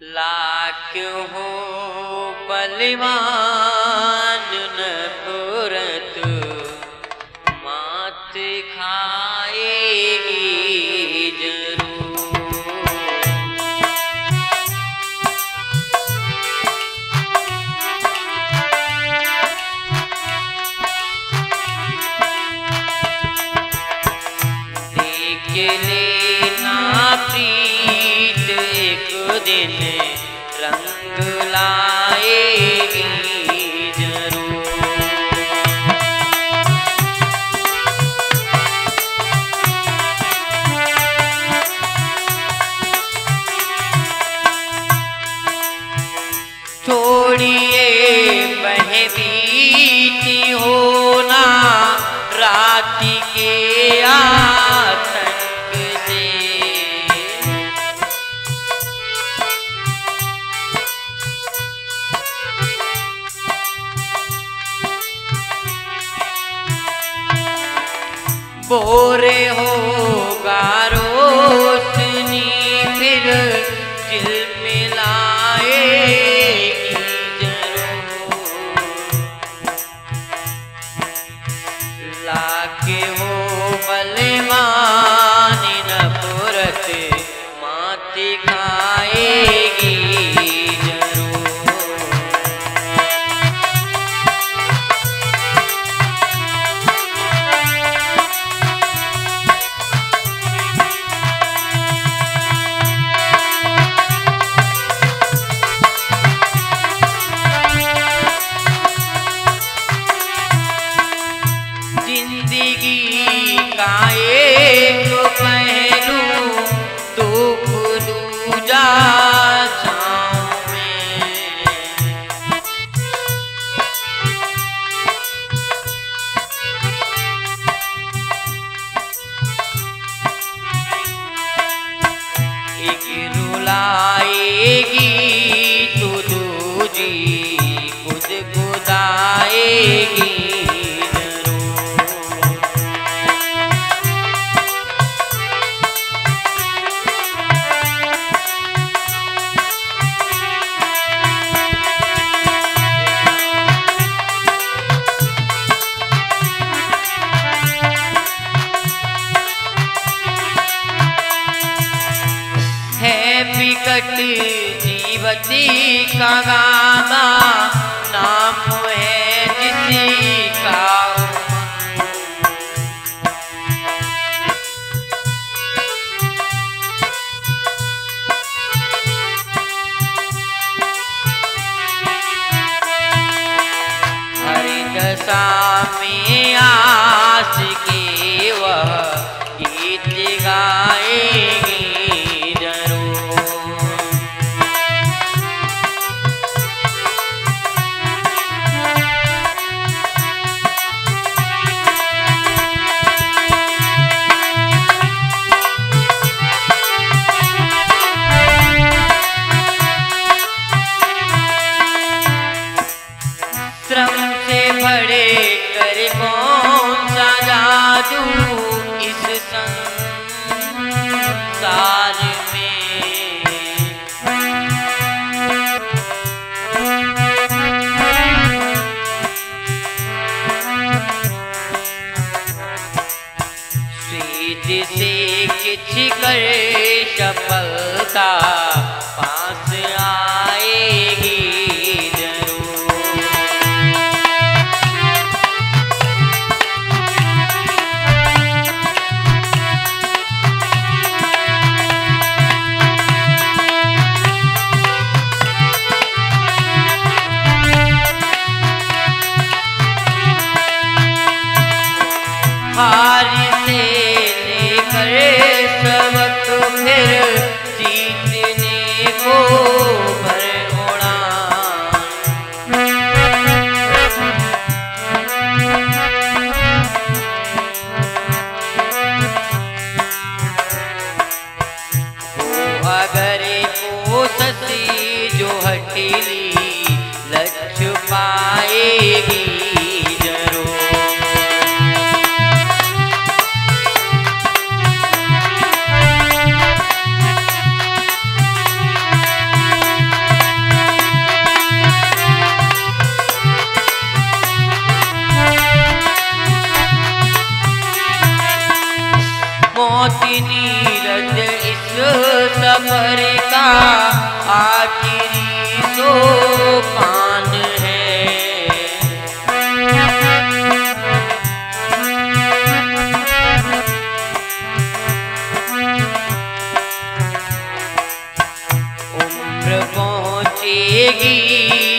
लाक हो पलिवा परतु माति खा देख लेना प्रीत एक दिन रंग लाएगी छोड़िए बह बीती होना रात के आतंक बोरे हो रोशनी ज़िंदगी का एक पहलू दूजा छाँव रुलाएगी तू दूजी खुद खुदाएगी विकट जीवती का गाना नाम है जिसी का। बड़े कर कौन सा जादू इस संसार में। से किछ करे सफलता गी